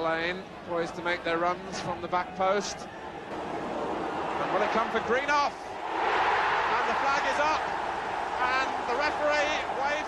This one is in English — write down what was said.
Lane poised to make their runs from the back post. And will it come for Greenhoff? And the flag is up. And the referee waves.